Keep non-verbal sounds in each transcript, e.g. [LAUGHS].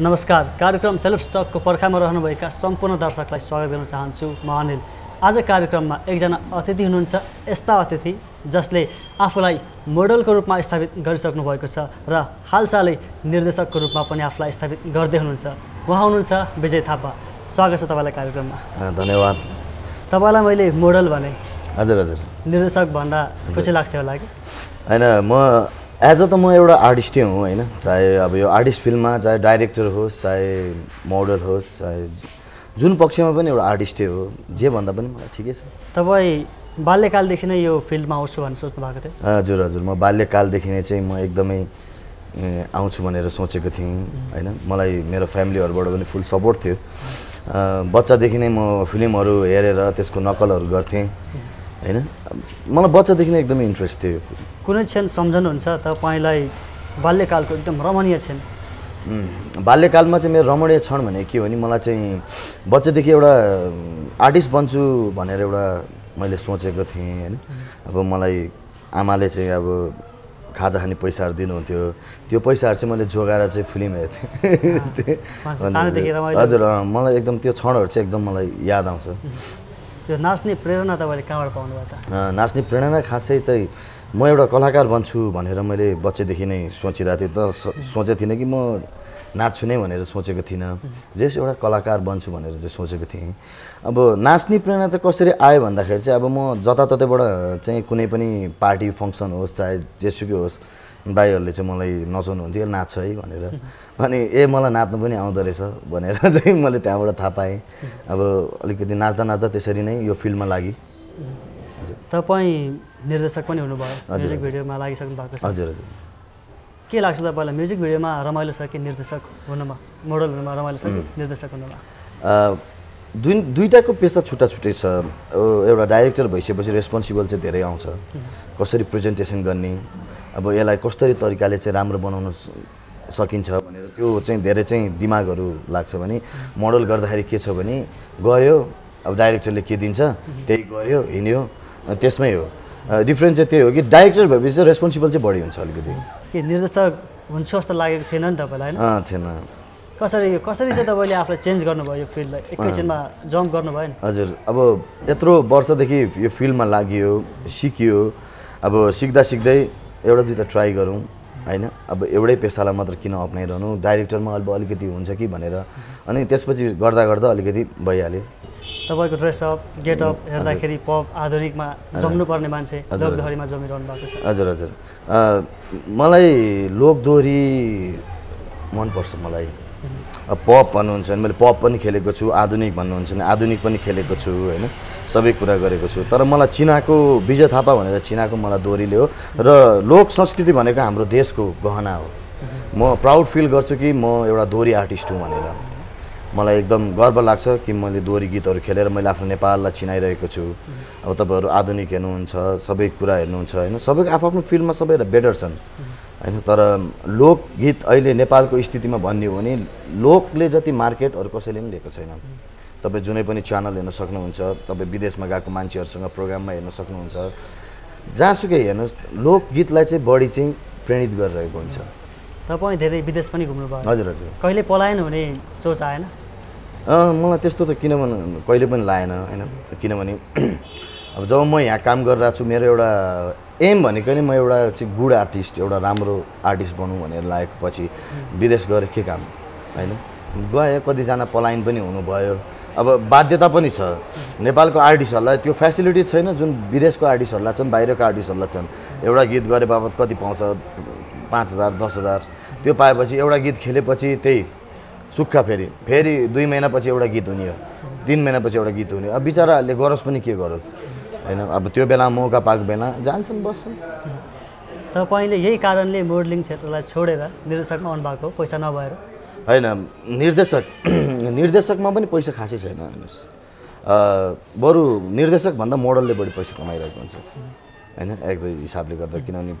नमस्कार। कार्यक्रम सेल्फ स्टकको पर्खामा रहनुभएका सम्पूर्ण दर्शकलाई स्वागत गर्न चाहन्छु म अनिल। आज कार्यक्रममा एकजना अतिथि हुनुहुन्छ। यस्ता अतिथि जसले आफूलाई मोडलको रूपमा स्थापित गरिसक्नु भएको छ र हालसालै निर्देशकको रूपमा पनि आफूलाई स्थापित गर्दै हुनुहुन्छ। उहाँ हुनुहुन्छ विजय थापा। स्वागत छ तपाईँलाई कार्यक्रममा। धन्यवाद। तपाईँलाई मैले मोडल भने हजुर हजुर। निर्देशक भन्दा खुसी लाग्थ्यो होला कि? होइन म एज अ त म एउटा आर्टिस्टै हुँ होइन? चाहे अब यो आर्टिस्ट फिल्ममा चाहे डाइरेक्टर होस् चाहे मोडल होस् चाहे जुन पक्षमा पनि एउटा आर्टिस्टै हो जे भन्दा पनि मलाई ठिकै छ। तपाईँ बाल्यकालदेखि नै यो फिल्डमा आउँछु भनेर सोच्नु भएको थियो? हजुर हजुर। म बाल्यकालदेखि नै चाहिँ म एकदमै आउँछु भनेर सोचेको थिएँ होइन? मलाई मेरो फ्यामिलीहरूबाट पनि फुल सपोर्ट थियो। बच्चादेखि नै म फिल्महरू हेरेर त्यसको नकलहरू गर्थेँ। होइन? मलाई बच्चादेखि नै एकदमै इन्ट्रेस्ट थियो कुनै क्षण सम्झनुहुन्छ तपाईँलाई बाल्यकालको एकदम रमणीय क्षण बाल्यकालमा चाहिँ मेरो रमणीय क्षण भनेको के हो भने मलाई चाहिँ बच्चादेखि एउटा आर्टिस्ट बन्छु भनेर एउटा मैले सोचेको थिएँ होइन? अब मलाई आमाले चाहिँ अब खाजा खाने पैसाहरू दिनुहुन्थ्यो। त्यो पैसाहरू चाहिँ मैले जोगाएर चाहिँ फिल्म हेर्थेँ। [LAUGHS] हजुर, मलाई एकदम त्यो क्षणहरू चाहिँ एकदम मलाई याद आउँछ। यो नाच्ने प्रेरणा तपाईँले कहाँबाट पाउनुभयो त? नाच्ने प्रेरणा खासै त म एउटा कलाकार बन्छु भनेर मैले बच्चैदेखि नै सोचिरहेको थिएँ तर सोचेको थिइनँ कि म नाच्छु नै भनेर सोचेको थिइनँ। जस एउटा कलाकार बन्छु भनेर चाहिँ सोचेको थिएँ। अब नाच्ने प्रेरणा चाहिँ कसरी आयो भन्दाखेरि चाहिँ अब म जताततैबाट चाहिँ कुनै पनि पार्टी फङ्सन होस् चाहे जेसुकै होस् दाईहरूले चाहिँ मलाई नचाउनुहुन्थ्यो नाच्छ है भनेर। अनि ए मलाई नाच्नु पनि आउँदो रहेछ भनेर [LAUGHS] चाहिँ मैले त्यहाँबाट थाहा पाएँ। अब अलिकति नाच्दा नाच्दा त्यसरी नै यो फिल्डमा लागि। तपाईँ निर्देशक पनि हुनुभयो म्युजिक। भिडियोमा लागिसक्नु भएको छ। हजुर हजुर। के लाग्छ तपाईँलाई? म्युजिक भिडियोमा रमाइलो छ कि निर्देशक हुनुमा मोडल हुनुमा रमाइलो छ कि निर्देशक हुनुमा? दुई दुइटाको पेसा छुट्टा छुट्टै छ एउटा डाइरेक्टर भइसकेपछि रेस्पोन्सिबल चाहिँ धेरै आउँछ। कसरी प्रेजेन्टेसन गर्ने अब यसलाई कसरी तरिकाले चाहिँ राम्रो बनाउन सकिन्छ भनेर त्यो चाहिँ धेरै चाहिँ दिमागहरू लाग्छ भने मोडल गर्दाखेरि के छ भने गयो अब डाइरेक्टरले के दिन्छ त्यही गऱ्यो हिँड्यो त्यसमै हो। डिफ्रेन्स चाहिँ त्यही हो कि डाइरेक्टर भएपछि चाहिँ रेस्पोन्सिबल चाहिँ बढी हुन्छ अलिकति। के निर्देशक हुन्छु जस्तो लागेको थिएन नि तपाईँलाई थिएन। कसरी कसरी चाहिँ तपाईँले आफूलाई चेन्ज गर्नुभयो यो फिल्डलाई एकैछिनमा जम्प गर्नुभयो नि? हजुर अब यत्रो वर्षदेखि यो फिल्डमा लागियो सिकियो अब सिक्दा सिक्दै एउटा दुइटा ट्राई गरौँ होइन? अब एउटै पेसालाई मात्र किन अप्नाइरहनु? डाइरेक्टरमा अब अलिकति हुन्छ कि भनेर। अनि त्यसपछि गर्दा गर्दा अलिकति भइहाल्यो। तपाईँको ड्रेसअप गेटअप हेर्दाखेरि पप आधुनिकमा जम्नुपर्ने मान्छे लोकधरीमा जमिरहनु भएको छ। हजुर हजुर। मलाई लोकदोहोरी मनपर्छ मलाई। पप भन्नुहुन्छ भने मैले पप पनि खेलेको छु आधुनिक भन्नुहुन्छ भने आधुनिक पनि खेलेको छु होइन? सबै कुरा गरेको छु। तर मलाई चिनाको विजय थापा भनेर चिनाको मलाई दोहोरीले हो र लोक संस्कृति भनेको हाम्रो देशको गहना हो। म प्राउड फिल गर्छु कि म एउटा दोहोरी आर्टिस्ट हुँ भनेर। मलाई एकदम गर्व लाग्छ कि मैले दोहोरी गीतहरू खेलेर मैले आफ्नो नेपाललाई चिनाइरहेको छु। अब तपाईँहरू आधुनिक हेर्नुहुन्छ सबै कुरा हेर्नुहुन्छ होइन? सबैको आफ्नो फिल्डमा सबैजना बेटर छन्। होइन? तर लोकगीत अहिले नेपालको स्थितिमा भन्ने हो भने लोकले जति मार्केट अरू कसैले पनि लिएको छैन। तपाईँ जुनै पनि च्यानल हेर्न सक्नुहुन्छ तपाईँ विदेशमा गएको मान्छेहरूसँग प्रोग्राममा हेर्न सक्नुहुन्छ जहाँसुकै हेर्नुहोस् लोकगीतलाई चाहिँ बढी चाहिँ प्रेरित गरिरहेको हुन्छ। तपाईँ धेरै विदेश पनि घुम्नुभयो। हजुर हजुर। कहिले पलायन हुने सोच आएन? मलाई त्यस्तो त किनभने कहिले पनि लागेन होइन? किनभने [CLEARS THROAT] अब जब म यहाँ काम गरिरहेको छु मेरो एउटा एम भनेको नि म एउटा चाहिँ गुड आर्टिस्ट एउटा राम्रो आर्टिस्ट बनौँ भनेर लागेको पछि विदेश गएर के काम? होइन? गएँ कतिजना पलायन पनि हुनुभयो। अब बाध्यता पनि छ। नेपालको आर्टिस्टहरूलाई त्यो फेसिलिटी छैन जुन विदेशको आर्टिस्टहरूलाई छन् बाहिरको आर्टिस्टहरूलाई छन्। एउटा गीत गरे बापत कति पाउँछ? पाँच हजार दस हजार। त्यो पाएपछि एउटा गीत खेलेपछि त्यही सुक्खा फेरि। फेरि दुई महिनापछि एउटा गीत हुने हो। तिन महिनापछि एउटा गीत हुने अब बिचराहरूले गरोस् पनि के गरोस्? होइन अब त्यो बेला मौका पाएको बेला जान्छन् बस्छन्। तपाईँले यही कारणले मोडलिङ क्षेत्रलाई छोडेर निर्देशकमा आउनु भएको पैसा नभएर। होइन निर्देशक [CLEARS THROAT] निर्देशकमा पनि पैसा खासै छैन हेर्नुहोस्। बरु निर्देशकभन्दा मोडलले बढी पैसा कमाइरहेको हुन्छ। होइन एक हिसाबले गर्दा किनभने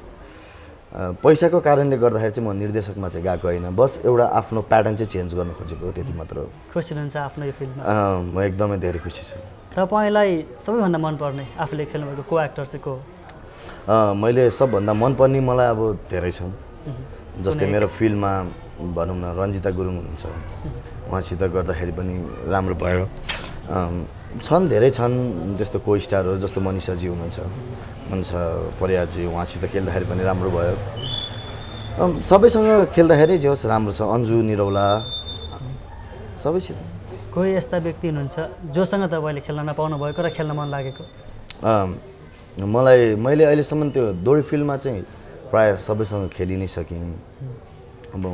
पैसाको कारणले गर्दाखेरि चाहिँ म निर्देशकमा चाहिँ गएको होइन। बस एउटा आफ्नो प्याटर्न चाहिँ चेन्ज गर्न खोजेको हो त्यति मात्र हो। खुसी हुनुहुन्छ आफ्नो यो फिल्डमा? म एकदमै धेरै खुसी छु। तपाईँलाई सबैभन्दा मनपर्ने आफूले खेल्नुभएको को एक्टर चाहिँ को हो? मैले सबभन्दा मनपर्ने मलाई अब धेरै छन्। जस्तै मेरो फिल्डमा भनौँ न रन्जिता गुरुङ हुनुहुन्छ। उहाँसित गर्दाखेरि पनि राम्रो भयो। छन् धेरै छन् त्यस्तो को स्टारहरू जस्तो मनिषाजी हुनुहुन्छ। मनिषा परियारजी उहाँसित खेल्दाखेरि पनि राम्रो भयो। सबैसँग खेल्दाखेरि जे होस् राम्रो छ। अन्जु निरौला सबैसित। कोही यस्ता व्यक्ति हुनुहुन्छ जोसँग तपाईँले खेल्न नपाउनु भएको र खेल्न मन लागेको? मलाई मैले अहिलेसम्म त्यो दोरी फिल्डमा चाहिँ प्रायः सबैसँग खेलि नै सकेँ अब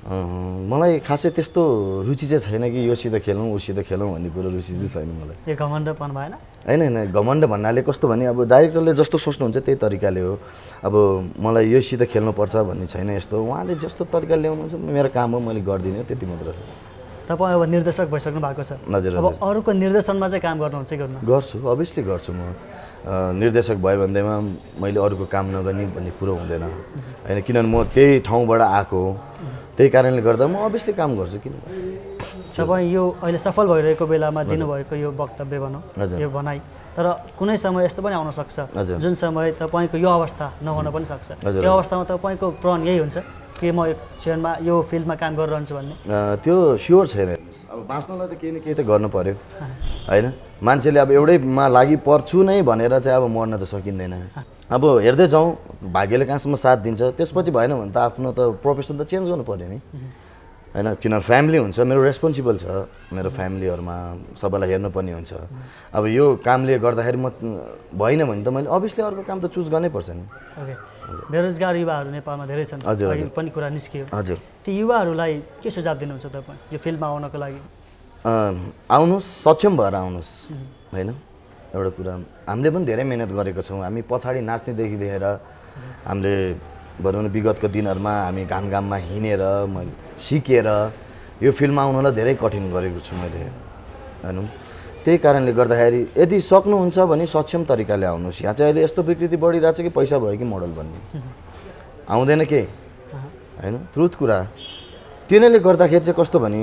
मलाई खासै त्यस्तो रुचि चाहिँ छैन कि योसित खेलौँ उसित खेलौँ भन्ने कुरो रुचि चाहिँ छैन मलाई। यो घमण्डपन भएन? होइन होइन घमण्ड भन्नाले कस्तो भने अब डाइरेक्टरले जस्तो सोच्नुहुन्छ त्यही तरिकाले हो। अब मलाई योसित खेल्नुपर्छ भन्ने छैन यस्तो। उहाँले जस्तो तरिकाले ल्याउनुहुन्छ मेरो काम हो मैले गरिदिने त्यति मात्र। तपाईँ अब निर्देशक भइसक्नु भएको छ। हजुर अब अरूको निर्देशनमा चाहिँ काम गर्नुहुन्छ कि गर्नु? गर्छु अभियसली गर्छु म। निर्देशक भयो भन्दैमा मैले अरूको काम नगर्ने भन्ने कुरो हुँदैन। होइन किनभने म त्यही ठाउँबाट आएको हो। त्यही कारणले गर्दा म अभियसली काम गर्छु किन? तपाईँ यो अहिले सफल भइरहेको बेलामा दिनुभएको यो वक्तव्य भनौँ। यो भनाइ। तर कुनै समय यस्तो पनि आउन सक्छ। जुन समय तपाईँको यो अवस्था नहुन पनि सक्छ। त्यो। अवस्थामा तपाईँको प्रण यही हुन्छ। कि म जीवनमा यो फिल्डमा काम गरिरहन्छु भन्ने? त्यो स्योर छैन। अब बाँच्नलाई त केही न केही त गर्नु पर्यो। होइन? मान्छेले अब एउटैमा लागि पर्छु नै भनेर चाहिँ अब मर्न त सकिँदैन। अब हेर्दै जाउँ भाग्यले कहाँसम्म साथ दिन्छ। त्यसपछि भएन भने त आफ्नो त प्रोफेसन त चेन्ज गर्नु पऱ्यो नि। होइन? किन फ्यामिली हुन्छ मेरो रेस्पोन्सिबल छ। मेरो फ्यामिलीहरूमा सबैलाई हेर्नुपर्ने हुन्छ। अब यो कामले गर्दाखेरि म भएन भने त मैले अभियसली अर्को काम त चुज गर्नै पर्छ नि। बेरोजगार युवाहरू नेपालमा धेरै छन्। अघि। पनि कुरा निस्कियो। हजुर। ती युवाहरूलाई के सुझाव दिनुहुन्छ तपाईँ यो फिल्डमा आउनको लागि? आउनुहोस् सक्षम भएर आउनुहोस् होइन? एउटा कुरा हामीले पनि धेरै मिहिनेत गरेको छौँ। हामी पछाडि नाच्नेदेखि लिएर हामीले भनौँ न विगतको दिनहरूमा हामी घाम घाममा हिँडेर मैले सिकेर यो फिल्ममा आउनलाई धेरै कठिन गरेको छु मैले भनौँ। त्यही कारणले गर्दाखेरि यदि सक्नुहुन्छ भने सक्षम तरिकाले आउनुहोस्। यहाँ चाहिँ अहिले यस्तो विकृति बढिरहेको छ कि पैसा भयो कि मोडल बन्ने आउँदैन के? होइन? ट्रुथ कुरा। तिनीहरूले गर्दाखेरि चाहिँ कस्तो भने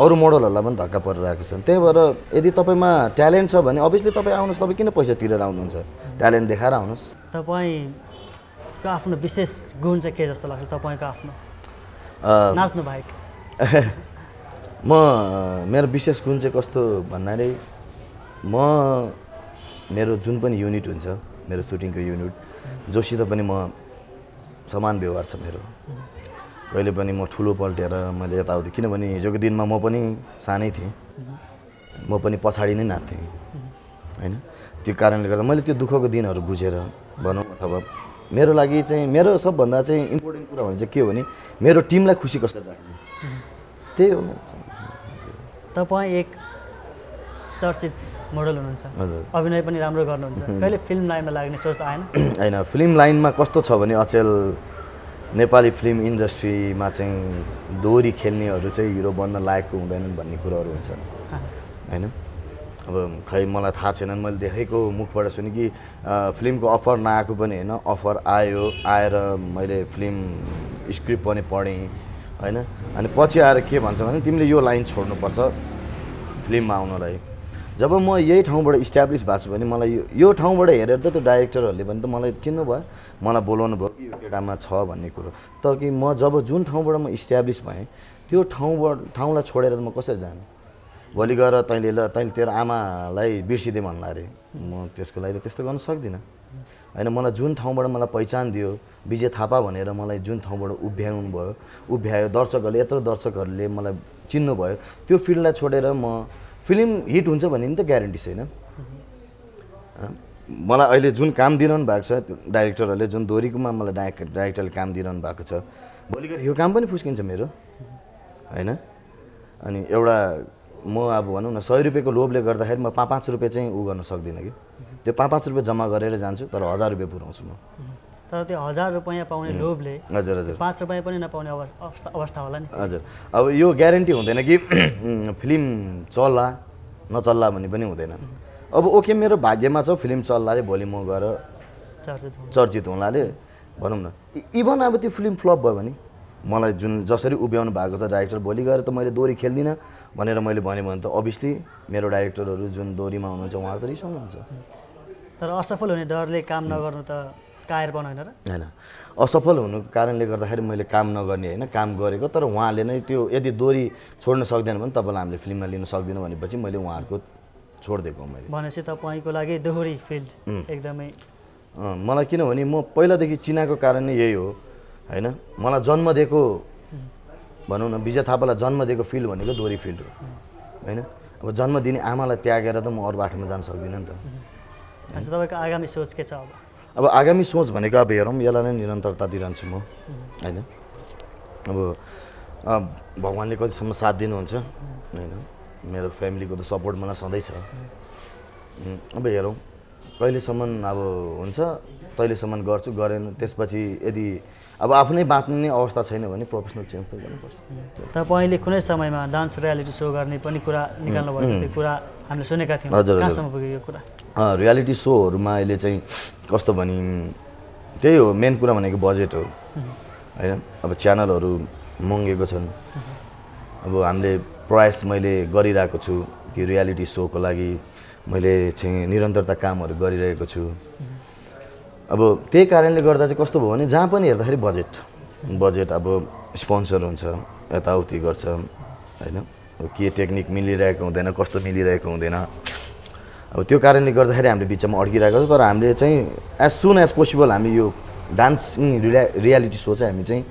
अरू मोडलहरूलाई पनि धक्का परिरहेको छ त्यही भएर यदि तपाईँमा ट्यालेन्ट छ भने अभियसली तपाईँ आउनुहोस् तपाईँ किन पैसा तिरेर आउनुहुन्छ? ट्यालेन्ट देखाएर आउनुहोस्। तपाईँको आफ्नो विशेष गुण चाहिँ के जस्तो लाग्छ तपाईँको आफ्नो? नाच्नु बाहेक [LAUGHS] म मेरो विशेष गुण चाहिँ कस्तो भन्नाले म मेरो जुन पनि युनिट हुन्छ मेरो सुटिङको युनिट जोसित पनि म समान व्यवहार छ मेरो। कहिले पनि म ठुलो पल्टेर मैले यताउति किनभने हिजोको दिनमा म पनि सानै थिएँ। म पनि पछाडि नै नाच्थेँ। होइन? त्यो कारणले गर्दा मैले त्यो दुःखको दिनहरू बुझेर भनौँ अथवा मेरो लागि चाहिँ मेरो सबभन्दा चाहिँ इम्पोर्टेन्ट कुरा भने चाहिँ के हो भने मेरो टिमलाई खुसी कसरी राख्ने? त्यही हो। तपाईँ एक चर्चित मोडल हुनुहुन्छ। अभिनय पनि राम्रो गर्नुहुन्छ। कहिले फिल्म लाइनमा लाग्ने सोच आएन? [CLEARS THROAT] होइन फिल्म लाइनमा कस्तो छ भने अचेल नेपाली फिल्म इन्डस्ट्रीमा चाहिँ दोहोरी खेल्नेहरू चाहिँ हिरो बन्न लायकको हुँदैनन् भन्ने कुरोहरू हुन्छ होइन? अब खै मलाई थाहा छैन मैले देखेको मुखबाट सुने कि फिल्मको अफर नआएको पनि होइन। अफर आयो आएर मैले फिल्म स्क्रिप्ट पनि पढेँ। होइन? अनि पछि आएर के भन्छ भने तिमीले यो लाइन छोड्नुपर्छ फिल्ममा आउनलाई। जब म यही ठाउँबाट इस्ट्याब्लिस भएको छु भने मलाई यो- यो ठाउँबाट हेरेर त त्यो डाइरेक्टरहरूले पनि त मलाई चिन्नु भयो मलाई बोलाउनु भयो कि यो केटामा छ भन्ने कुरो। त कि म जब जुन ठाउँबाट म इस्ट्याब्लिस भएँ त्यो ठाउँबाट ठाउँलाई छोडेर म कसरी जाने? भोलि गएर तैँले ल तैँले तेरो आमालाई बिर्सिदिएँ भन्ला अरे। म त्यसको लागि त त्यस्तो गर्न सक्दिनँ। होइन मलाई जुन ठाउँबाट मलाई पहिचान दियो विजय थापा भनेर मलाई जुन ठाउँबाट उभ्याउनु भयो उभ्यायो दर्शकहरूले यत्रो दर्शकहरूले मलाई चिन्नुभयो त्यो फिल्डलाई छोडेर म फिल्म हिट हुन्छ भन्ने नि त ग्यारेन्टी छैन। मलाई अहिले जुन काम दिइरहनु भएको छ डाइरेक्टरहरूले जुन दोहोरीकोमा मलाई डाइरेक्ट डाइरेक्टरले काम दिइरहनु भएको छ भोलि गएर यो काम पनि फुस्किन्छ मेरो होइन? अनि एउटा म अब भनौँ न सय रुपियाँको लोभले गर्दाखेरि म पाँच पाँच रुपियाँ चाहिँ उ गर्न सक्दिनँ कि? त्यो पाँच पाँच रुपियाँ जम्मा गरेर जान्छु तर हजार रुपियाँ पुऱ्याउँछु म। तर त्यो हजार रुपियाँ पाउने लोभले हजुर हजुर। पाँच रुपियाँ पनि नपाउने अवस्- अवस्था अवस्था होला नि। हजुर। अब यो ग्यारेन्टी हुँदैन कि फिल्म चल्ला नचल्ला भन्ने पनि हुँदैन। अब ओके मेरो भाग्यमा छ फिल्म चल्ला अरे भोलि म गएर चर्चित चर्चित हुनाले भनौँ न। इभन अब त्यो फिल्म फ्लप भयो भने मलाई जुन जसरी उभ्याउनु भएको छ डाइरेक्टर भोलि गएर त मैले दोहोरी खेल्दिनँ भनेर मैले भनेँ भने त अभियसली मेरो डाइरेक्टरहरू जुन दोहोरीमा हुनुहुन्छ उहाँहरू त रिसाउनुहुन्छ। तर असफल हुने डरले काम नगर्नु त कायरपन होइन र? होइन। असफल हुनुको कारणले गर्दाखेरि मैले काम नगर्ने होइन काम गरेको। तर उहाँले नै त्यो यदि दोहोरी छोड्न सक्दैन भने तपाईँलाई हामीले फिल्ममा लिन सक्दैनौँ भनेपछि मैले उहाँहरूको छोडिदिएको मैले। भनेपछि तपाईँको लागि दोहोरी फिल्ड एकदमै मलाई किनभने म पहिलादेखि चिनाको कारण नै यही हो होइन? मलाई जन्म दिएको भनौँ न विजय थापालाई जन्म दिएको फिल्ड भनेको दोहोरी फिल्ड हो होइन? अब जन्म दिने आमालाई त्यागेर त म अरू बाटोमा जान सक्दिनँ नि त। तपाईँको आगामी सोच के छ अब? अब आगामी सोच भनेको अब हेरौँ यसलाई नै निरन्तरता दिइरहन्छु म होइन? अब भगवान्ले कतिसम्म साथ दिनुहुन्छ होइन? मेरो फ्यामिलीको त सपोर्ट मलाई सधैँ छ। अब हेरौँ कहिलेसम्म अब हुन्छ तहिलेसम्म गर्छु गरेन त्यसपछि यदि अब आफ्नै बाँच्ने अवस्था छैन भने प्रोफेसनल चेन्ज त गर्नुपर्छ। तपाईँले कुनै समयमा डान्स रियालिटी सो गर्ने पनि कुरा निकाल्नु भएको कुरा हामीले सुनेका थियौँ। हजुर, पुग्यो यो कुरा? रियालिटी सोहरूमा अहिले चाहिँ कस्तो भने त्यही हो मेन कुरा भनेको बजेट हो। होइन अब च्यानलहरू महँगेको छन्। अब हामीले प्रयास मैले गरिरहेको छु कि रियालिटी सोको लागि मैले चाहिँ निरन्तरता कामहरू गरिरहेको छु। अब त्यही कारणले गर्दा चाहिँ कस्तो भयो भने जहाँ पनि हेर्दाखेरि बजेट बजेट अब स्पोन्सर हुन्छ यताउति गर्छ होइन? के टेक्निक मिलिरहेको हुँदैन कस्तो मिलिरहेको हुँदैन। अब त्यो कारणले गर्दाखेरि हामीले बिचमा अड्किरहेको छ तर हामीले चाहिँ एज सुन एज पोसिबल हामी यो डान्सिङ रिया रियालिटी सो चाहिँ हामी चाहिँ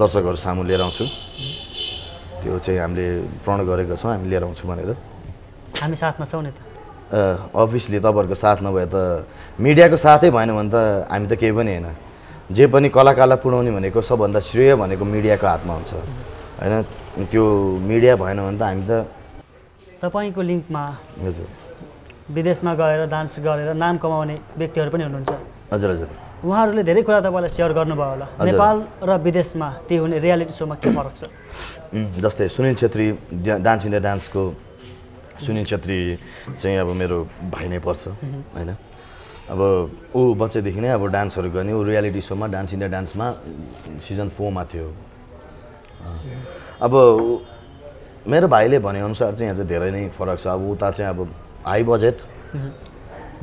दर्शकहरू सामु लिएर आउँछौँ। त्यो चाहिँ हामीले प्रण गरेको छौँ हामी लिएर आउँछौँ भनेर। हामी साथमा छौँ नि त। अभियसली तपाईँहरूको साथ नभए त मिडियाको साथै भएन भने त हामी त केही पनि होइन। जे पनि कलाकारलाई पुऱ्याउने भनेको सबभन्दा श्रेय भनेको मिडियाको हातमा हुन्छ। होइन त्यो मिडिया भएन भने त हामी त तपाईँको लिङ्कमा हजुर। विदेशमा गएर डान्स गरेर नाम कमाउने व्यक्तिहरू पनि हुनुहुन्छ। हजुर हजुर। उहाँहरूले धेरै कुरा तपाईँलाई सेयर गर्नुभयो होला। नेपाल र विदेशमा ती हुने रियालिटी सोमा के फरक छ? जस्तै सुनिल छेत्री डान्स इन्डिया डान्सको सुनिल छेत्री चाहिँ अब मेरो भाइ नै पर्छ होइन? अब ऊ बच्चैदेखि नै अब डान्सहरू गर्ने ऊ रियालिटी सोमा डान्स इन्डिया डान्समा सिजन फोरमा थियो। अब मेरो भाइले भनेअनुसार चाहिँ यहाँ चाहिँ धेरै नै फरक छ। अब उता चाहिँ अब हाई बजेट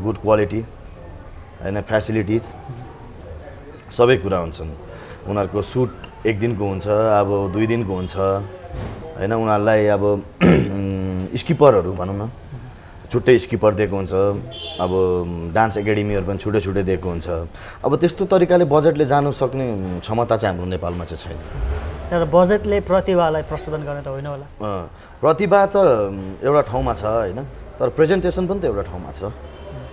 गुड क्वालिटी होइन? फ्यासिलिटिज सबै कुरा हुन्छन्। उनीहरूको सुट एक दिनको हुन्छ अब दुई दिनको हुन्छ होइन? उनीहरूलाई अब स्किपरहरू भनौँ न। छुट्टै स्किपर दिएको हुन्छ। अब डान्स एकाडेमीहरू पनि छुट्टै छुट्टै दिएको हुन्छ। अब त्यस्तो तरिकाले बजेटले जानु सक्ने क्षमता चाहिँ हाम्रो नेपालमा चाहिँ छैन। तर बजेटले प्रतिभालाई प्रशोधन गर्ने त होइन होला। अँ, प्रतिभा त एउटा ठाउँमा छ होइन तर प्रेजेन्टेसन पनि त एउटा ठाउँमा छ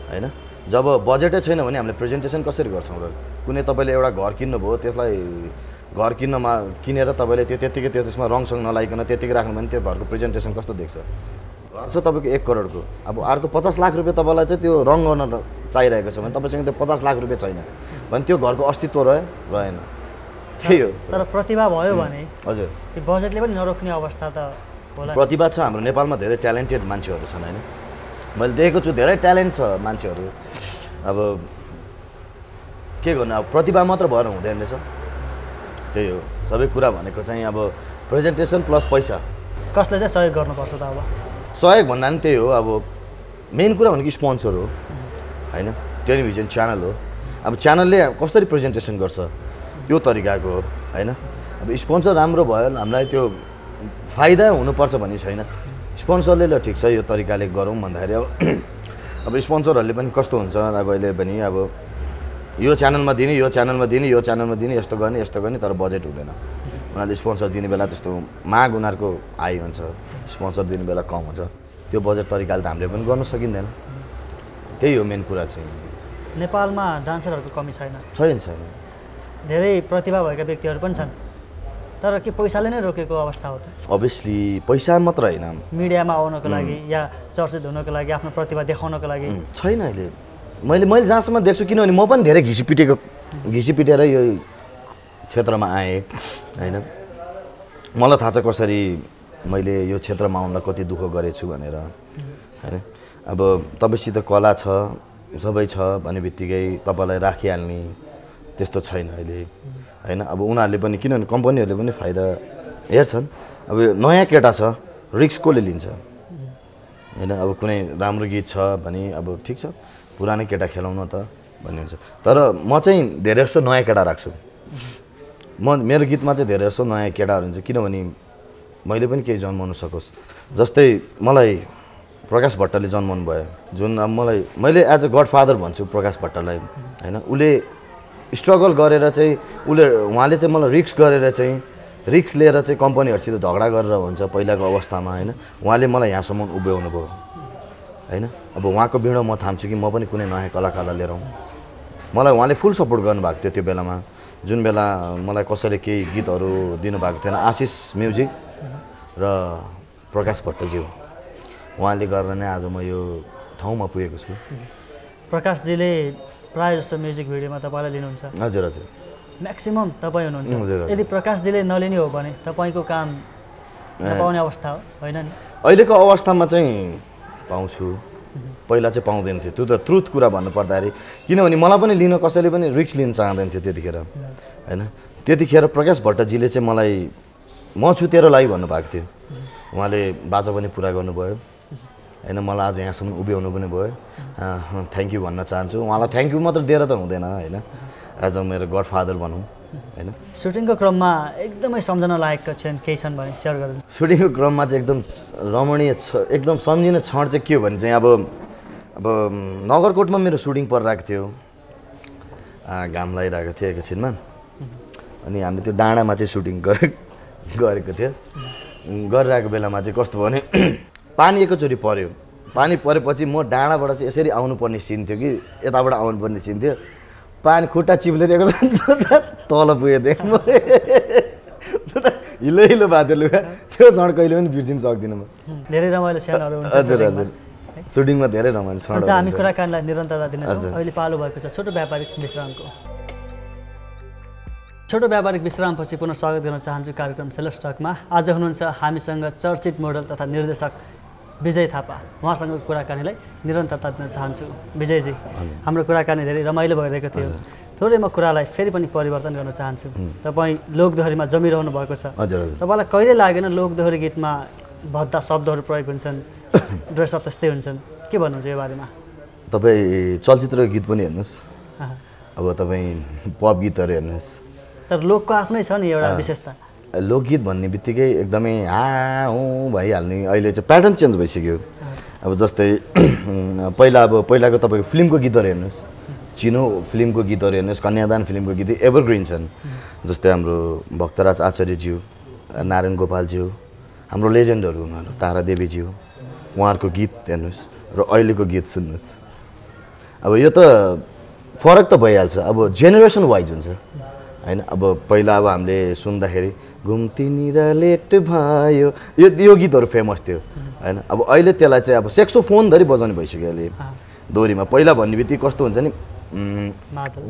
होइन। जब बजेटै छैन भने हामीले प्रेजेन्टेसन कसरी गर्छौँ र कुनै तपाईँले एउटा घर किन्नुभयो त्यसलाई घर किन्नमा किनेर तपाईँले त्यो त्यत्तिकै त्यो त्यसमा रङसङ नलाइकन त्यत्तिकै राख्नु भने त्यो घरको प्रेजेन्टेसन कस्तो देख्छ? घर छ तपाईँको एक करोडको। अब अर्को पचास लाख रुपियाँ तपाईँलाई चाहिँ त्यो रङ गर्न चाहिरहेको छ भने तपाईँसँग त्यो पचास लाख रुपियाँ छैन। भने त्यो घरको अस्तित्व रह्यो रहेन। त्यही हो। तर प्रतिभा भयो भने हजुर। त्यो बजेटले पनि नरोक्ने अवस्था त होला। प्रतिभा छ हाम्रो नेपालमा धेरै ट्यालेन्टेड मान्छेहरू छन् होइन? मैले देखेको छु धेरै ट्यालेन्ट छ मान्छेहरू। अब के गर्नु? अब प्रतिभा मात्र भएर हुँदैन रहेछ। त्यही हो। सबै कुरा भनेको चाहिँ अब प्रेजेन्टेसन प्लस पैसा। कसले चाहिँ सहयोग गर्नुपर्छ त अब? सहयोग भन्दा पनि त्यही हो अब मेन कुरा भनेको स्पोन्सर हो। होइन? टेलिभिजन च्यानल हो। अब च्यानलले कसरी प्रेजेन्टेसन गर्छ? त्यो तरिकाको हो। होइन? अब स्पोन्सर राम्रो भयो हामीलाई त्यो फाइदा हुनुपर्छ भन्ने छैन। स्पोन्सरले ल ठिक छ यो तरिकाले गरौँ भन्दाखेरि अब [CLEARS THROAT] अब स्पोन्सरहरूले पनि कस्तो हुन्छ अब अहिले पनि अब यो च्यानलमा दिने यो च्यानलमा दिने यो च्यानलमा दिने यस्तो गर्ने यस्तो गर्ने तर बजेट हुँदैन। उनीहरूले स्पोन्सर दिने बेला त्यस्तो माग उनीहरूको हाई हुन्छ स्पोन्सर दिने बेला कम हुन्छ। त्यो बजेट तरिकाले त हामीले पनि गर्न सकिँदैन। त्यही हो मेन कुरा चाहिँ। नेपालमा डान्सरहरूको कमी छैन। छैन छैन। धेरै प्रतिभा भएका व्यक्तिहरू पनि छन्। तर के पैसाले नै रोकेको अवस्था हो त? अभियसली पैसा मात्र होइन। मिडियामा आउनको लागि या चर्चित हुनको लागि आफ्नो प्रतिभा देखाउनको लागि। छैन अहिले। मैले मैले जहाँसम्म देख्छु किनभने म पनि धेरै घिसी पिटेको घिसी पिटेर यो क्षेत्रमा आएँ होइन? मलाई थाहा छ कसरी मैले यो क्षेत्रमा आउनलाई कति दुःख गरेछु भनेर होइन? अब तपाईँसित कला छ सबै छ भने बित्तिकै तपाईँलाई राखिहाल्ने त्यस्तो छैन अहिले होइन? अब उनीहरूले पनि किनभने कम्पनीहरूले पनि फाइदा हेर्छन्। अब नयाँ केटा छ रिक्स कसले लिन्छ? होइन? अब कुनै राम्रो गीत छ भने अब ठिक छ। पुरानै केटा खेलाउन त भन्ने हुन्छ। तर म चाहिँ धेरै जस्तो नयाँ केटा राख्छु। म मेरो गीतमा चाहिँ धेरै जस्तो नयाँ केटाहरू हुन्छ किनभने मैले पनि केही जन्माउनु सकोस्। जस्तै मलाई प्रकाश भट्टले जन्माउनु भयो। जुन अब मलाई मैले एज अ गड फादर भन्छु प्रकाश भट्टलाई होइन? उसले स्ट्रगल गरेर चाहिँ उसले उहाँले चाहिँ मलाई रिक्स गरेर चाहिँ रिक्स लिएर चाहिँ कम्पनीहरूसित झगडा गरेर हुन्छ पहिलाको अवस्थामा होइन? उहाँले मलाई यहाँसम्म उभ्याउनु भयो होइन? अब उहाँको भिडो म थाम्छु कि म पनि कुनै नयाँ कलाकारलाई लिएर आउँ। मलाई उहाँले फुल सपोर्ट गर्नुभएको थियो त्यो बेलामा। जुन बेला मलाई कसैले केही गीतहरू दिनुभएको थिएन आशिष म्युजिक र प्रकाश भट्टज्यू उहाँले गरेर नै आज म यो ठाउँमा पुगेको छु। प्रकाशजीले प्रायः जस्तो म्युजिक भिडियोमा तपाईँलाई लिनुहुन्छ। हजुर हजुर। म्याक्सिमम् तपाईँ हुनुहुन्छ। यदि प्रकाशजीले नलिने हो भने तपाईँको काम नपाउने अवस्था हो होइन नि? अहिलेको अवस्थामा चाहिँ पाउँछु। पहिला चाहिँ पाउँदैन थियो। त्यो त ट्रुथ कुरा भन्नु पर्दाखेरि किनभने मलाई पनि लिन कसैले पनि रिक्स लिन चाहँदैन थियो त्यतिखेर होइन? त्यतिखेर प्रकाश भट्टजीले चाहिँ मलाई म छु तेरो लागि भन्नुभएको थियो। उहाँले बाजा पनि पुरा गर्नुभयो। होइन मलाई आज यहाँसम्म उभ्याउनु पनि भयो। थ्याङ्क यू भन्न चाहन्छु। उहाँलाई थ्याङ्क यू मात्र दिएर त हुँदैन होइन? एज अ मेरो गड फादर भनौँ। होइन? सुटिङको क्रममा एकदमै सम्झना लागेको क्षण केही छन् भने सेयर गरिदिनु सुटिङको क्रममा चाहिँ एकदम रमणीय छ एकदम सम्झिने क्षण चाहिँ के हो भने चाहिँ अब अब नगरकोटमा मेरो सुटिङ परिरहेको थियो। घाम लगाइरहेको थियो एकैछिनमा। अनि हामीले त्यो डाँडामा चाहिँ सुटिङ गरे गरेको थियो। गरिरहेको बेलामा चाहिँ कस्तो भयो भने [CLEARS THROAT] पानी एकैचोटि पऱ्यो पानी परेपछि म डाँडाबाट चाहिँ यसरी आउनुपर्ने सिन थियो कि यताबाट आउनुपर्ने सिन थियो। पानी खुट्टा चिप्लेर [LAUGHS] तल त्यो त [LAUGHS] हिलो हिलो भएको लुगा। त्यो झन् कहिले पनि बिर्सिन सक्दिनँ म। धेरै रमाइलो हजुर। हजुर। सुटिङमा धेरै रमाइलो हुन्छ हामी। कुराकानीलाई निरन्तरता दिनेछौँ। अहिले पालो भएको छ छोटो व्यापारिक विश्रामको छोटो व्यापारिक विश्रामपछि पुनः स्वागत गर्न चाहन्छु कार्यक्रम सेल्फ स्टकमा। आज हुनुहुन्छ हामीसँग चर्चित मोडल तथा निर्देशक विजय थापा उहाँसँगको कुराकानीलाई निरन्तरता दिन चाहन्छु। विजयजी हाम्रो कुराकानी धेरै रमाइलो भइरहेको थियो। थोरै म कुरालाई फेरि पनि परिवर्तन गर्न चाहन्छु। तपाईँ लोकदोहोरीमा जमिरहनु भएको छ। हजुर हजुर। तपाईँलाई कहिले लागेन लोकदोहोरी गीतमा भद्दा शब्दहरू प्रयोग हुन्छन् [COUGHS] ड्रेसअप त्यस्तै हुन्छन्? के भन्नुहुन्छ यो बारेमा? तपाईँ चलचित्रको गीत पनि हेर्नुहोस्। अब तपाईँ पप गीतहरू हेर्नुहोस्। तर लोकको आफ्नै छ नि एउटा विशेषता। लोकगीत भन्ने बित्तिकै एकदमै हा हुँ भइहाल्ने अहिले चाहिँ प्याटर्न चेन्ज भइसक्यो। अब जस्तै [CLEARS THROAT] पहिला अब पहिलाको तपाईँको फिल्मको गीतहरू हेर्नुहोस्। चिनो फिल्मको गीतहरू हेर्नुहोस् कन्यादान फिल्मको गीत एभरग्रिन छन्। जस्तै हाम्रो भक्तराज आचार्यज्यू नारायण गोपालज्यू हाम्रो लेजेन्डहरू उनीहरू तारादेवीज्यू उहाँहरूको गीत हेर्नुहोस् र अहिलेको गीत सुन्नुहोस्। अब यो त फरक त भइहाल्छ। अब जेनेरेसन वाइज हुन्छ। होइन अब पहिला अब हामीले सुन्दाखेरि घुम्ती र लेट भयो। यो यो गीतहरू फेमस थियो होइन? अब अहिले त्यसलाई चाहिँ अब सेक्सोफोनधरि बजाउने भइसक्यो अहिले। दोहोरीमा पहिला भन्ने बित्तिकै कस्तो हुन्छ नि?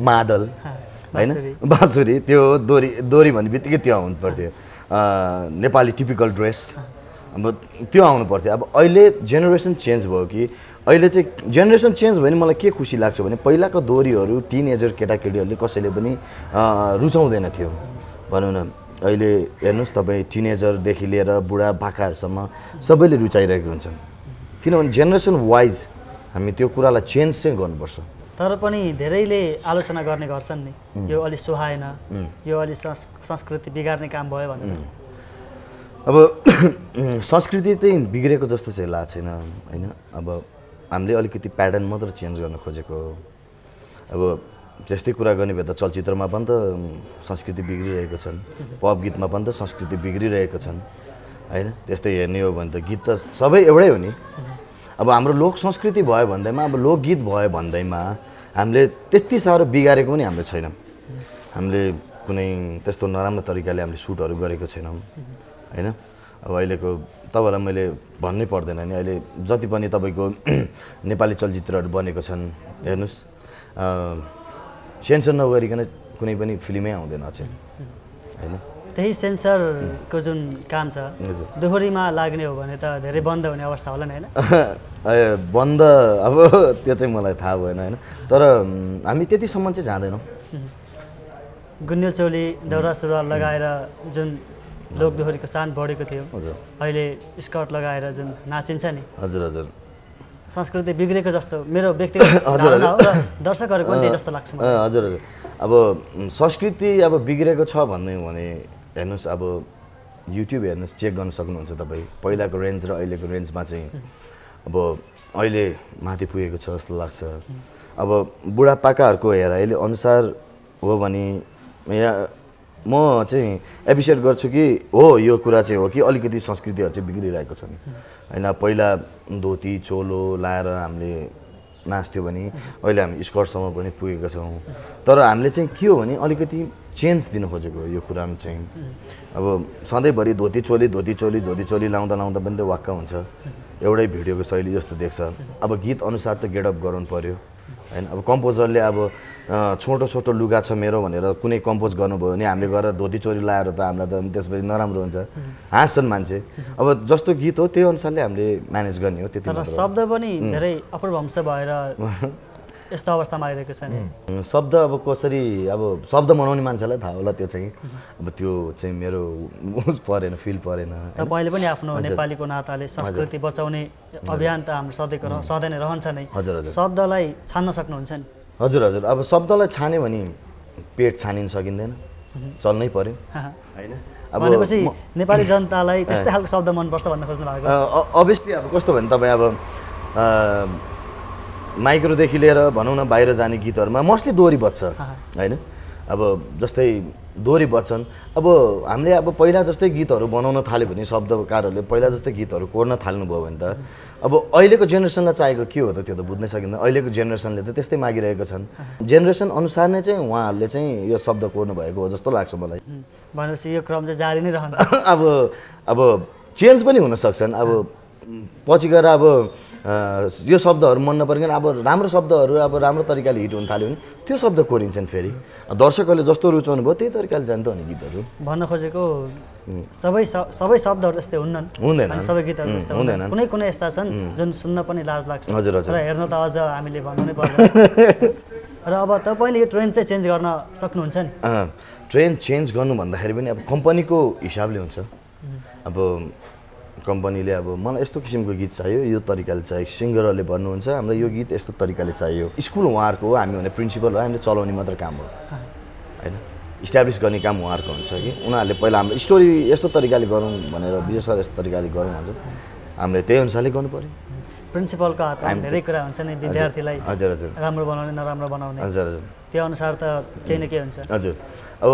मादल। होइन? बाँसुरी। त्यो दोरी दोरी भन्ने बित्तिकै त्यो आउनु पर्थ्यो। नेपाली टिपिकल ड्रेस अब त्यो आउनु पर्थ्यो। अब अहिले जेनेरेसन चेन्ज भयो कि अहिले चाहिँ जेनेरेसन चेन्ज भयो भने मलाई के खुसी लाग्छ भने पहिलाको दोरीहरू टिन एजर केटाकेटीहरूले कसैले पनि रुचाउँदैन थियो। भनौँ न। अहिले हेर्नुहोस् तपाईँ टिनेजरदेखि लिएर बुढा पाकाहरूसम्म सबैले रुचाइरहेको हुन्छन्। किनभने जेनेरेसन वाइज हामी त्यो कुरालाई चेन्ज चाहिँ गर्नुपर्छ। तर पनि धेरैले आलोचना गर्ने गर्छन् नि यो अलि सुहाएन यो अलि संस् संस्कृति बिगार्ने काम भयो भनेर। अब [COUGHS] संस्कृति चाहिँ बिग्रेको जस्तो चाहिँ लागेको छैन होइन? अब हामीले अलिकति प्याटर्न मात्र चेन्ज गर्न खोजेको हो। अब त्यस्तै कुरा गर्ने भए त चलचित्रमा पनि त संस्कृति बिग्रिरहेको छन्। पप गीतमा पनि त संस्कृति बिग्रिरहेको छन्। होइन? त्यस्तै हेर्ने हो भने त गीत त सबै एउटै हो नि। अब हाम्रो लोक संस्कृति भयो भन्दैमा अब लोकगीत भयो भन्दैमा हामीले त्यति साह्रो बिगारेको पनि हामीले छैनौँ। हामीले कुनै त्यस्तो नराम्रो तरिकाले हामीले सुटहरू गरेको छैनौँ। होइन? अब अहिलेको तपाईँलाई मैले भन्नै पर्दैन नि। अहिले जति पनि तपाईँको [CLEARS THROAT] नेपाली चलचित्रहरू बनेको छन् हेर्नुहोस्। सेन्सर नगरिकन कुनै पनि फिल्मै आउँदैन अचेल। होइन? त्यही सेन्सरको जुन काम छ दोहोरीमा लाग्ने हो भने त धेरै बन्द हुने अवस्था होला नि होइन? [LAUGHS] बन्द अब [LAUGHS] त्यो चाहिँ मलाई थाहा भएन होइन? तर हामी त्यतिसम्म चाहिँ जाँदैनौँ। गुन्यो चोली दौरा सुरुवाल लगाएर जुन लोक दोहोरीको सान बढेको थियो अहिले स्कर्ट लगाएर जुन नाचिन्छ नि। हजुर हजुर। संस्कृति बिग्रेको जस्तो मेरो [COUGHS] व्यक्तिगत दर्शकहरूको त्यही जस्तो लाग्छ हजुर हजुर। अब संस्कृति अब बिग्रेको छ भन्ने भने हेर्नुहोस् अब युट्युब हेर्नुहोस् चेक गर्न सक्नुहुन्छ तपाईँ। पहिलाको रेन्ज र अहिलेको रेन्जमा चाहिँ अब अहिले माथि पुगेको छ जस्तो लाग्छ। अब बुढापाकाहरूको हेराइले अनुसार हो भने यहाँ म चाहिँ एप्रिसिएट गर्छु कि हो यो कुरा चाहिँ हो कि अलिकति संस्कृतिहरू चाहिँ बिग्रिरहेको छन्। होइन पहिला धोती चोलो लाएर हामीले नाच्थ्यो भने अहिले हामी स्कर्टसम्म पनि पुगेका छौँ। तर हामीले चाहिँ के हो भने अलिकति चेन्ज दिन खोजेको यो कुरामा चाहिँ। अब सधैँभरि धोती चोली धोती चोली धोती चोली लाउँदा लाउँदा पनि त वाक्क हुन्छ। एउटै भिडियोको शैली जस्तो देख्छ। अब गीत अनुसार त गेटअप गराउनु पऱ्यो होइन? अब कम्पोजरले अब छोटो छोटो लुगा छ मेरो भनेर कुनै कम्पोज गर्नुभयो भने हामीले गएर धोती चोरी लाएर त हामीलाई त त्यसपछि नराम्रो हुन्छ। हाँस्छन् मान्छे। अब जस्तो गीत हो त्यही अनुसारले हामीले म्यानेज गर्ने हो त्यति। शब्द पनि धेरै अपभ्रंश भएर [LAUGHS] यस्तो अवस्थामा आइरहेको छ नि। शब्द अब कसरी अब शब्द बनाउने मान्छेलाई थाहा होला त्यो चाहिँ। अब त्यो चाहिँ मेरो परेन फिल परेन? तपाईँले पनि आफ्नो नेपालीको नाताले संस्कृति बचाउने अभियान त हाम्रो सधैँको सधैँ नै रहन्छ नै। हजुर हजुर। शब्दलाई छान्न सक्नुहुन्छ नि। हजुर हजुर। अब शब्दलाई छान्यो भने पेट छानिन सकिँदैन। चल्नै पर्यो। होइन? अब नेपाली जनतालाई त्यस्तै खालको शब्द मनपर्छ भन्न खोज्नु भएको अभियसली अब कस्तो भने तपाईँ अब माइक्रोदेखि लिएर भनौँ न बाहिर जाने गीतहरूमा मोस्टली दोहोरी बज्छ होइन? अब जस्तै दोहोरी बज्छन् अब हामीले अब पहिला जस्तै गीतहरू बनाउन थाल्यो भने शब्दकारहरूले पहिला जस्तै गीतहरू कोर्न थाल्नुभयो भने त अब अहिलेको जेनेरेसनलाई चाहिएको के हो त त्यो त बुझ्नै सकिँदैन। अहिलेको जेनेरेसनले त त्यस्तै मागिरहेको छन्। जेनेरेसन अनुसार नै चाहिँ उहाँहरूले चाहिँ यो शब्द कोर्नु भएको हो जस्तो लाग्छ मलाई। भनेपछि यो क्रम चाहिँ जारी नै रहन्छ। [LAUGHS] अब अब चेन्ज पनि हुन सक्छन्। अब पछि गएर अब यो शब्दहरू मन नपरिकन अब राम्रो शब्दहरू अब राम्रो तरिकाले हिट हुन थाल्यो भने त्यो शब्द कोरिन्छन् फेरि। दर्शकहरूले जस्तो रुचाउनु भयो त्यही तरिकाले जान्छ नि गीतहरू। भन्न खोजेको सबै सबै शब्दहरू त्यस्तै हुन्नन्। हुँदैन सबै गीतहरू हुँदैन। कुनै कुनै यस्ता छन् जुन सुन्न पनि लाज लाग्छ। हजुर, हजुर। र हेर्न त अझ हामीले भन्नु नै पर्दैन। [LAUGHS] र अब तपाईँले यो ट्रेन्ड चाहिँ चेन्ज गर्न सक्नुहुन्छ नि? अँ, ट्रेन चेन्ज गर्नु भन्दाखेरि पनि अब कम्पनीको हिसाबले हुन्छ। अब कम्पनीले अब मलाई यस्तो किसिमको गीत चाहियो यो तरिकाले चाहियो। सिङ्गरहरूले भन्नुहुन्छ हामीलाई यो गीत यस्तो तरिकाले चाहियो। स्कुल उहाँहरूको हो हामी भने प्रिन्सिपल हो हामीले चलाउने मात्र काम हो। होइन? इस्टाब्लिस गर्ने काम उहाँहरूको हुन्छ कि? उनीहरूले पहिला हाम्रो स्टोरी यस्तो तरिकाले गरौँ भनेर विशेष गरेर यस्तो तरिकाले गरौँ भन्छ हामीले त्यही अनुसारले गर्नु पऱ्यो प्रिन्सिपलको हातमा धेरै कुरा हुन्छ नि विद्यार्थीलाई हजुर हजुर। राम्रो बनाउने नराम्रो बनाउने। हजुर हजुर। त्यो अनुसार त केही न केही हुन्छ। हजुर। अब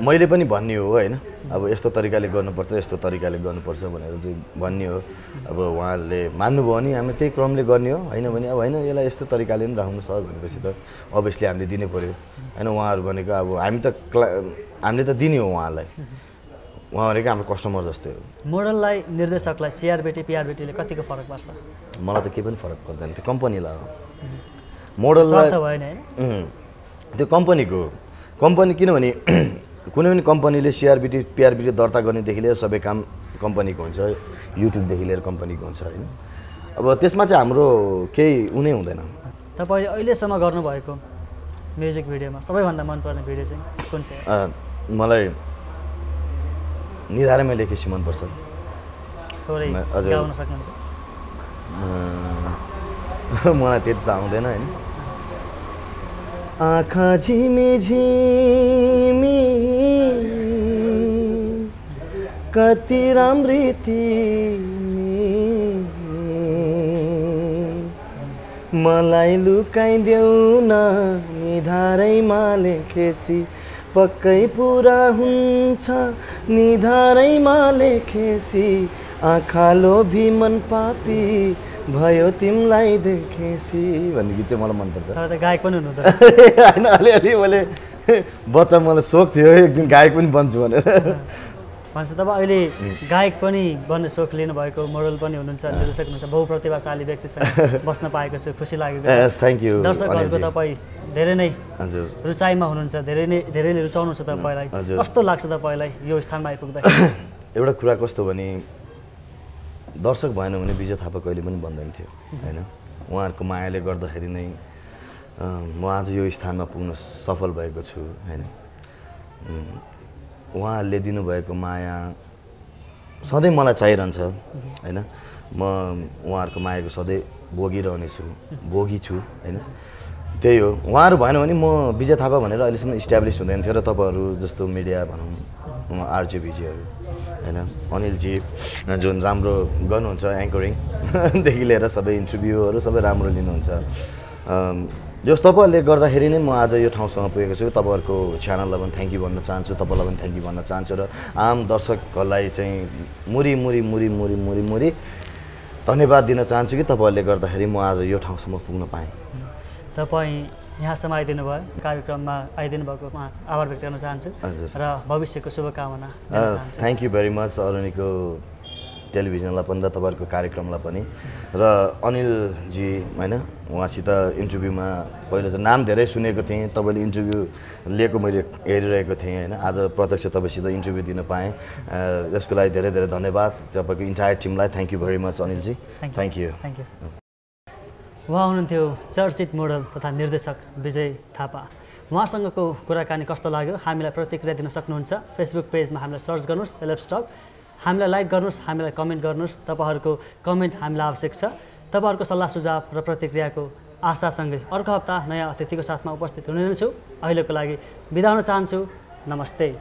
मैले पनि भन्ने हो होइन? अब यस्तो तरिकाले गर्नुपर्छ यस्तो तरिकाले गर्नुपर्छ भनेर चाहिँ भन्ने हो। अब उहाँहरूले मान्नुभयो भने हामीले त्यही क्रमले गर्ने हो होइन भने अब होइन यसलाई यस्तो तरिकाले पनि राख्नु सर भनेपछि त अभियसली हामीले दिनै पऱ्यो होइन उहाँहरू भनेको अब हामी त क्ला हामीले त दिने हो उहाँलाई। उहाँ भनेको हाम्रो कस्टमर जस्तै हो। मोडललाई निर्देशकलाई सिआरबिटी पिआरबिटीले कतिको फरक पर्छ? मलाई त केही पनि फरक पर्दैन त्यो कम्पनीलाई हो। मोडललाई त्यो कम्पनीको कम्पनी किनभने कुनै पनि कम्पनीले सिआरबिटी पिआरबिटी दर्ता गर्नेदेखि लिएर सबै काम कम्पनीको हुन्छ युट्युबदेखि लिएर कम्पनीको हुन्छ होइन? अब त्यसमा चाहिँ हाम्रो केही उनै हुँदैन। तपाईँले अहिलेसम्म गर्नुभएको म्युजिक भिडियोमा सबैभन्दा मनपर्ने भिडियो चाहिँ कुन चाहिँ? मलाई निधारमै लेखेपछि मनपर्छ। [LAUGHS] मलाई त्यति त आउँदैन होइन? आँखा झिमी झिमी। कति राम्री तिमी। मलाई लुकाइदेऊ न निधारैमा लेखेसी पक्कै पुरा हुन्छ निधारैमा लेखेसी आँखा लोभी मन पापी भयो तिमीलाई देखेसी भन्ने गीत चाहिँ मलाई मनपर्छ। गायक पनि रहेछ। [LAUGHS] होइन अलिअलि मैले बच्चा मलाई सोख थियो एक दिन गायक पनि बन्छु भनेर। भनेपछि तपाईँ अहिले गायक पनि बन्ने सोख लिनुभएको मोडल पनि हुनुहुन्छ निर्देशक हुनुहुन्छ बहुप्रतिभाशाली व्यक्तिसँग [LAUGHS] बस्न पाएको छु खुसी लागेको थ्याङ्क यू दर्शकहरूको तपाईँ धेरै नै हजुर। रुचाइमा हुनुहुन्छ धेरै नै धेरै नै रुचाउनुहुन्छ तपाईँलाई। कस्तो लाग्छ तपाईँलाई यो स्थानमा आइपुग्दा [COUGHS] एउटा कुरा कस्तो भने दर्शक भएन भने विजय थापा कहिले पनि बन्दैन थियो होइन? उहाँहरूको मायाले गर्दाखेरि नै म आज यो स्थानमा पुग्न सफल भएको छु होइन? उहाँहरूले दिनुभएको माया सधैँ मलाई चाहिरहन्छ होइन? म उहाँहरूको मायाको सधैँ भोगिरहनेछु भोगी छु होइन? त्यही हो। उहाँहरू भएन भने म विजय थापा भनेर अहिलेसम्म इस्ट्याब्लिस हुँदैन थियो र तपाईँहरू जस्तो मिडिया भनौँ आरजेबिजीहरू। होइन अनिलजी जुन राम्रो गर्नुहुन्छ एङ्करिङदेखि [LAUGHS] लिएर सबै इन्टरभ्यूहरू सबै राम्रो लिनुहुन्छ। जस तपाईँहरूले गर्दाखेरि नै म आज यो ठाउँसम्म पुगेको छु। तपाईँहरूको च्यानललाई पनि थ्याङ्क यू भन्न चाहन्छु तपाईँलाई पनि थ्याङ्क यू भन्न चाहन्छु र आम दर्शकहरूलाई चाहिँ मुरी मुरी मुरी मुरी मुरी मुरी धन्यवाद दिन चाहन्छु कि तपाईँहरूले गर्दाखेरि म आज यो ठाउँसम्म पुग्न पाएँ। तपाईँ यहाँसम्म आइदिनु भयो कार्यक्रममा आइदिनु भएकोमा आभार व्यक्त गर्न चाहन्छु। र भविष्यको शुभकामना। थ्याङ्क यू भेरी मच अरुणीको टेलिभिजनलाई पनि र तपाईँहरूको कार्यक्रमलाई पनि। र अनिलजी होइन उहाँसित इन्टरभ्यूमा पहिलो चाहिँ नाम धेरै सुनेको थिएँ। तपाईँले इन्टरभ्यू लिएको मैले हेरिरहेको थिएँ होइन। आज प्रत्यक्ष तपाईँसित इन्टरभ्यू दिन पाएँ। यसको लागि धेरै धेरै धन्यवाद। तपाईँको इन्टायर टिमलाई thank you very much Anilji. Thank you thank you उहाँ हुनुहुन्थ्यो चर्चित मोडल तथा निर्देशक विजय थापा। उहाँसँगको कुराकानी कस्तो लाग्यो? हामीलाई प्रतिक्रिया दिन सक्नुहुन्छ। फेसबुक पेजमा हामीलाई सर्च गर्नुहोस् सेलेब स्टक हामीलाई लाइक गर्नुहोस् हामीलाई कमेन्ट गर्नुहोस्। तपाईँहरूको कमेन्ट हामीलाई आवश्यक छ। तपाईँहरूको सल्लाह सुझाव र प्रतिक्रियाको आशासँगै अर्को हप्ता नयाँ अतिथिको साथमा उपस्थित हुने नै छु अहिलेको लागि बिदा हुन चाहन्छु। नमस्ते।